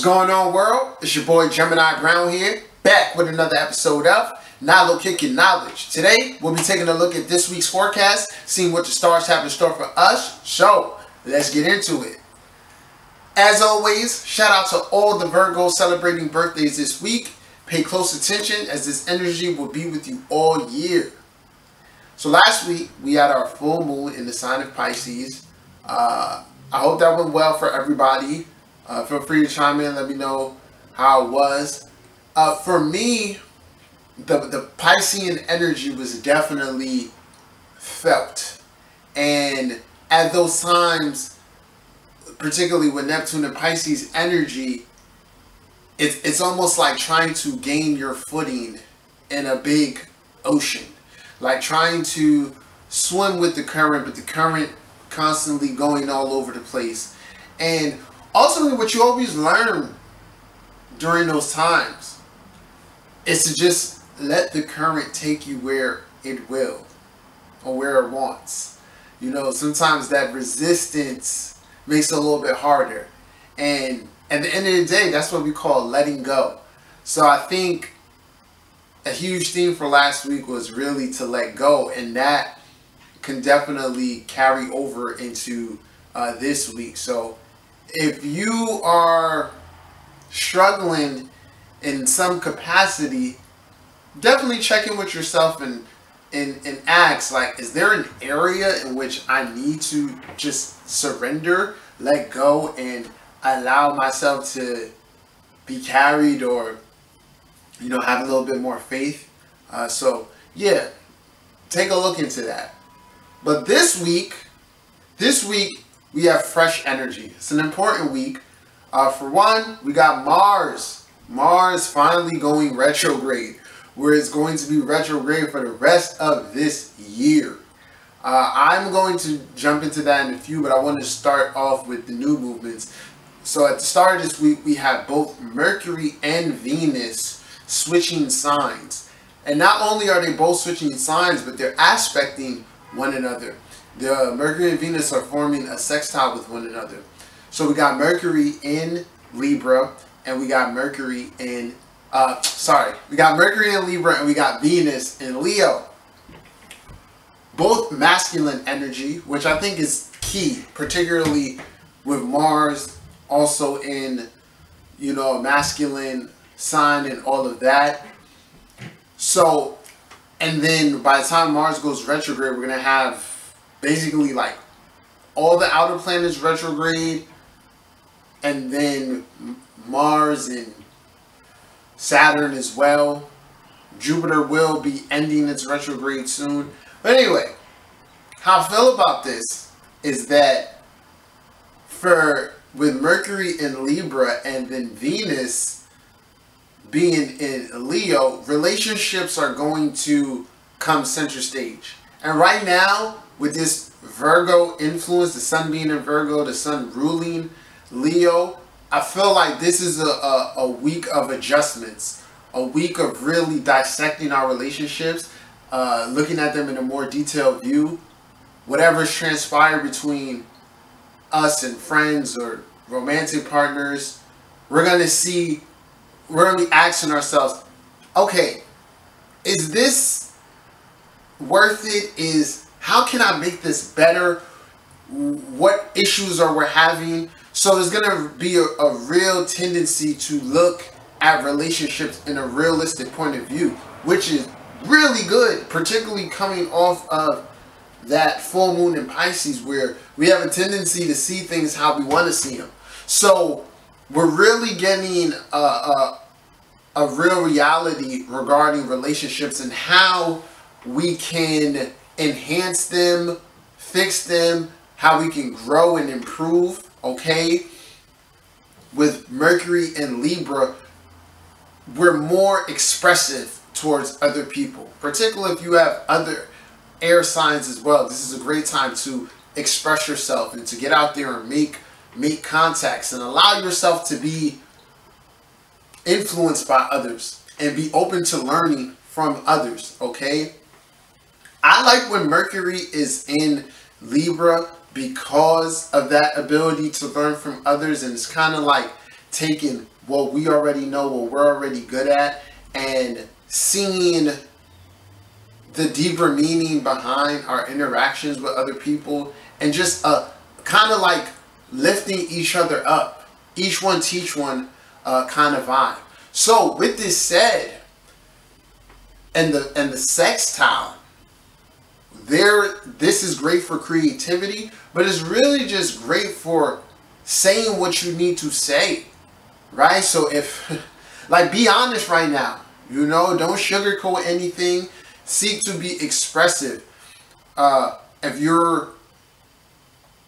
What's going on, world? It's your boy Gemini Brown here, back with another episode of Nalo Kicking Knowledge. Today, we'll be taking a look at this week's forecast, seeing what the stars have in store for us. So, let's get into it. As always, shout out to all the Virgos celebrating birthdays this week. Pay close attention as this energy will be with you all year. So last week, we had our full moon in the sign of Pisces. Uh, I hope that went well for everybody. Uh, feel free to chime in. Let me know how it was. Uh, for me, the the Piscean energy was definitely felt, and at those times, particularly with Neptune and Pisces energy, it's it's almost like trying to gain your footing in a big ocean, like trying to swim with the current, but the current constantly going all over the place, and ultimately what you always learn during those times is to just let the current take you where it will or where it wants. You know, sometimes that resistance makes it a little bit harder. And at the end of the day, that's what we call letting go. So I think a huge theme for last week was really to let go. And that can definitely carry over into uh, this week. So if you are struggling in some capacity, definitely check in with yourself and and, and ask like is there an area in which I need to just surrender, let go and allow myself to be carried or you know have a little bit more faith. Uh, so yeah, take a look into that. But this week, this week we have fresh energy. It's an important week. Uh, for one, we got Mars. Mars finally going retrograde, where it's going to be retrograde for the rest of this year. Uh, I'm going to jump into that in a few, but I want to start off with the new movements. So at the start of this week, we have both Mercury and Venus switching signs. And not only are they both switching signs, but they're aspecting one another the Mercury and Venus are forming a sextile with one another. So we got Mercury in Libra and we got Mercury in, uh, sorry, we got Mercury in Libra and we got Venus in Leo. Both masculine energy, which I think is key, particularly with Mars also in, you know, masculine sign and all of that. So, and then by the time Mars goes retrograde, we're going to have basically like all the outer planets retrograde and then Mars and Saturn as well. Jupiter will be ending its retrograde soon. But anyway, how I feel about this is that for with Mercury in Libra and then Venus being in Leo, relationships are going to come center stage. And right now, with this Virgo influence, the sun being in Virgo, the sun ruling Leo, I feel like this is a, a, a week of adjustments, a week of really dissecting our relationships, uh, looking at them in a more detailed view. Whatever's transpired between us and friends or romantic partners, we're going to see, we're going to be asking ourselves, okay, is this worth it? Is how can I make this better? What issues are we having? So there's going to be a, a real tendency to look at relationships in a realistic point of view, which is really good, particularly coming off of that full moon in Pisces where we have a tendency to see things how we want to see them. So we're really getting a, a, a real reality regarding relationships and how we can enhance them, fix them, how we can grow and improve, okay? With Mercury and Libra, we're more expressive towards other people, particularly if you have other air signs as well. This is a great time to express yourself and to get out there and make make contacts and allow yourself to be influenced by others and be open to learning from others, okay? I like when Mercury is in Libra because of that ability to learn from others and it's kind of like taking what we already know, what we're already good at, and seeing the deeper meaning behind our interactions with other people and just uh, kind of like lifting each other up, each one teach one uh, kind of vibe. So with this said, and the and the sextile, there this is great for creativity, but it's really just great for saying what you need to say, right? So if like be honest right now, you know, don't sugarcoat anything. Seek to be expressive. Uh, if you're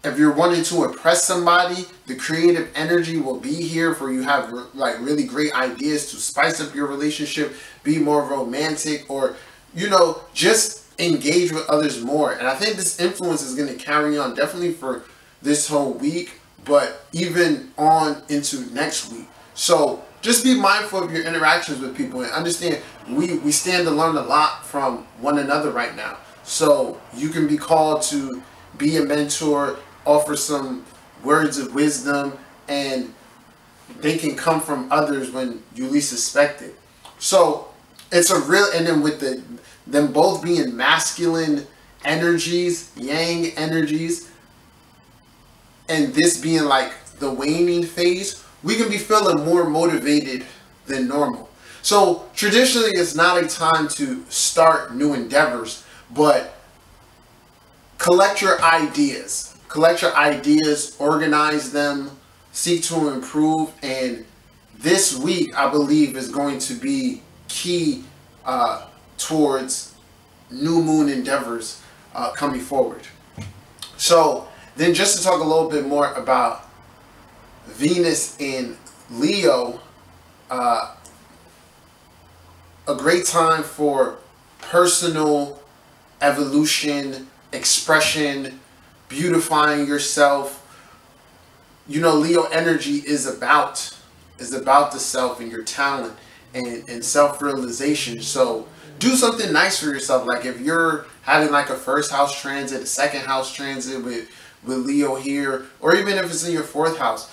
if you're wanting to impress somebody, the creative energy will be here for you have like really great ideas to spice up your relationship, be more romantic or you know, just engage with others more. And I think this influence is going to carry on definitely for this whole week, but even on into next week. So just be mindful of your interactions with people and understand we, we stand to learn a lot from one another right now. So you can be called to be a mentor, offer some words of wisdom, and they can come from others when you least suspect it. So it's a real, and then with the them both being masculine energies, yang energies, and this being like the waning phase, we can be feeling more motivated than normal. So traditionally, it's not a time to start new endeavors, but collect your ideas collect your ideas, organize them, seek to improve. And this week, I believe, is going to be key uh, towards new moon endeavors uh, coming forward. So, then just to talk a little bit more about Venus in Leo, uh, a great time for personal evolution, expression, beautifying yourself. You know, Leo energy is about is about the self and your talent and, and self-realization. So do something nice for yourself. Like if you're having like a first house transit, a second house transit with, with Leo here, or even if it's in your fourth house,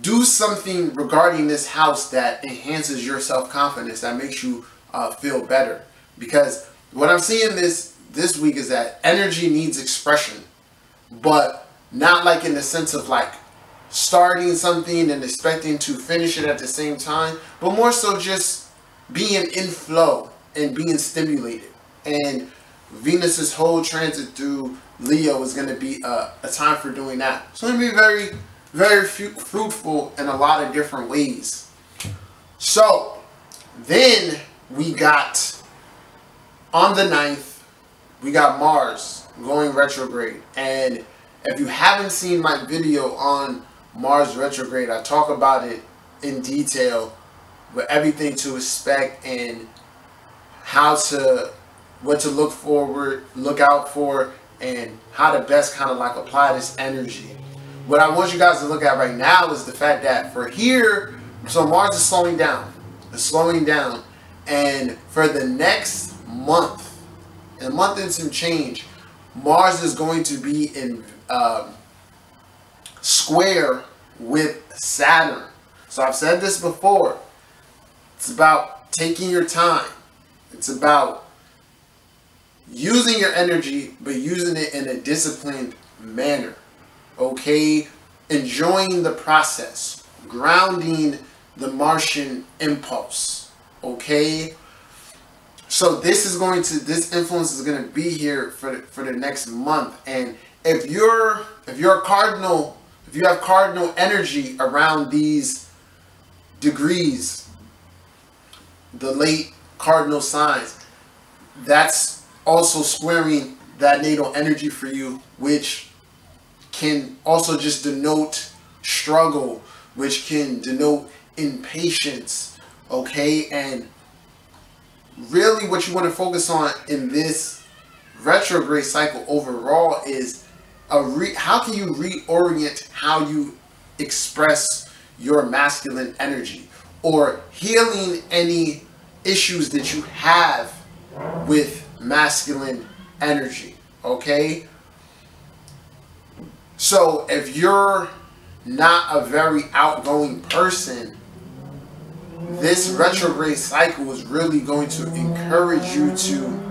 do something regarding this house that enhances your self-confidence, that makes you uh, feel better. Because what I'm seeing this this week is that energy needs expression but not like in the sense of like starting something and expecting to finish it at the same time, but more so just being in flow and being stimulated. And Venus's whole transit through Leo is going to be a, a, time for doing that. So it's going to be very, very fruitful in a lot of different ways. So then we got on the 9th, we got Mars going retrograde. And if you haven't seen my video on Mars retrograde, I talk about it in detail with everything to expect and how to what to look forward, look out for, and how to best kind of like apply this energy. What I want you guys to look at right now is the fact that for here, so Mars is slowing down. It's slowing down. And for the next month, a month and some change, Mars is going to be in um, square with Saturn. So I've said this before. It's about taking your time. It's about using your energy, but using it in a disciplined manner. Okay? Enjoying the process. Grounding the Martian impulse. Okay? So this is going to this influence is going to be here for the, for the next month. And if you're if you're a cardinal, if you have cardinal energy around these degrees, the late cardinal signs, that's also squaring that natal energy for you, which can also just denote struggle, which can denote impatience, okay? And really what you want to focus on in this retrograde cycle overall is a re- how can you reorient how you express your masculine energy or healing any issues that you have with masculine energy okay so if you're not a very outgoing person this retrograde cycle is really going to encourage you to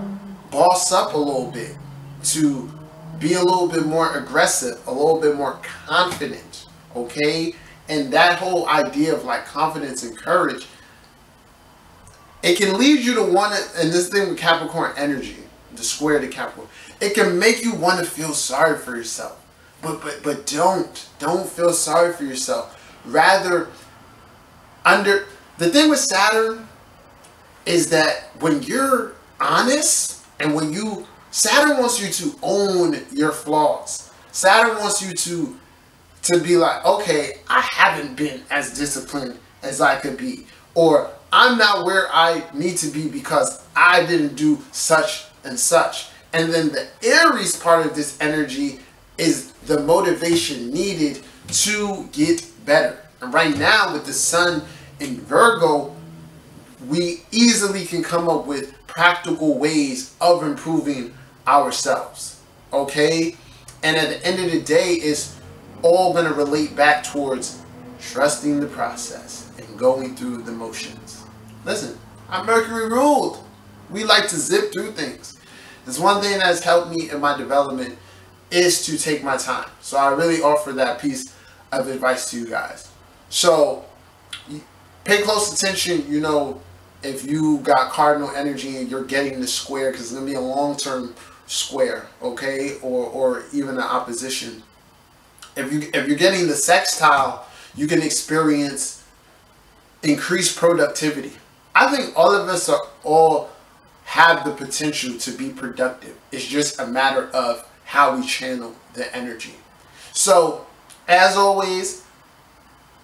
boss up a little bit, to be a little bit more aggressive, a little bit more confident, okay? And that whole idea of like confidence and courage, it can lead you to want to, and this thing with Capricorn energy, the square to Capricorn, it can make you want to feel sorry for yourself. But but but don't don't feel sorry for yourself. Rather, under the thing with Saturn is that when you're honest and when you Saturn wants you to own your flaws. Saturn wants you to to be like, okay, I haven't been as disciplined as I could be, or I'm not where I need to be because I didn't do such and such. And then the Aries part of this energy is the motivation needed to get better. And right now, with the sun in Virgo, we easily can come up with practical ways of improving ourselves. Okay? And at the end of the day, it's all going to relate back towards trusting the process and going through the motions. Listen, I'm Mercury ruled. We like to zip through things. There's one thing that's helped me in my development is to take my time. So I really offer that piece of advice to you guys. So pay close attention, you know, if you got cardinal energy and you're getting the square, because it's going to be a long-term square, okay, or, or even an opposition. If, you, if you're getting the sextile, you can experience increased productivity. I think all of us are all have the potential to be productive. It's just a matter of how we channel the energy. So, as always,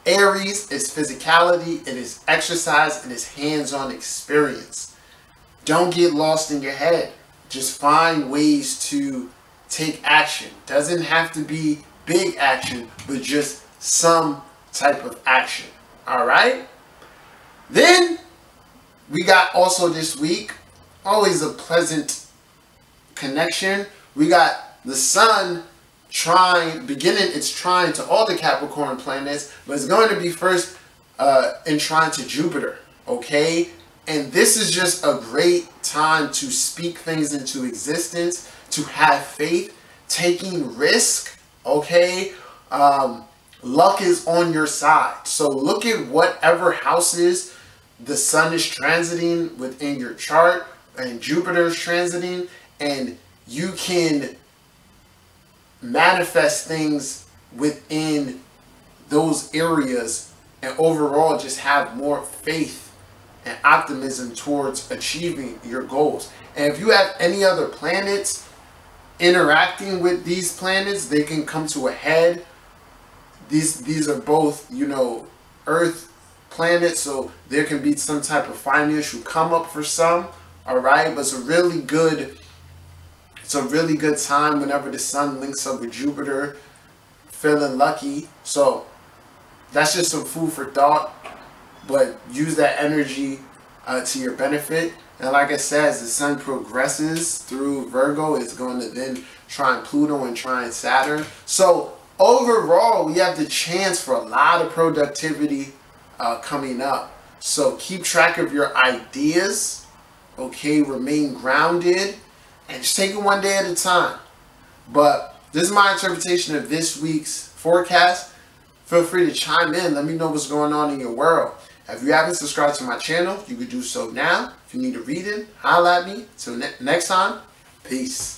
Aries is physicality, it is exercise, it is hands-on experience. Don't get lost in your head. Just find ways to take action. Doesn't have to be big action, but just some type of action. All right? Then we got also this week always a pleasant connection. We got the sun trying, beginning its trine to all the Capricorn planets, but it's going to be first uh, in trine to Jupiter, okay? And this is just a great time to speak things into existence, to have faith, taking risk, okay? Um, luck is on your side. So look at whatever houses the sun is transiting within your chart and Jupiter is transiting and you can manifest things within those areas and overall just have more faith and optimism towards achieving your goals. And if you have any other planets interacting with these planets, they can come to a head. These these are both, you know, Earth planets, so there can be some type of financial come up for some all right? But it's a really good it's a really good time whenever the sun links up with jupiter feeling lucky. So that's just some food for thought but use that energy uh, to your benefit. And like i said as the sun progresses through virgo it's going to then try and pluto and try and saturn. So overall we have the chance for a lot of productivity uh, coming up so keep track of your ideas Okay, remain grounded and just take it one day at a time. But this is my interpretation of this week's forecast. Feel free to chime in. Let me know what's going on in your world. If you haven't subscribed to my channel, you can do so now. If you need a reading, holla at me. Till ne next time, peace.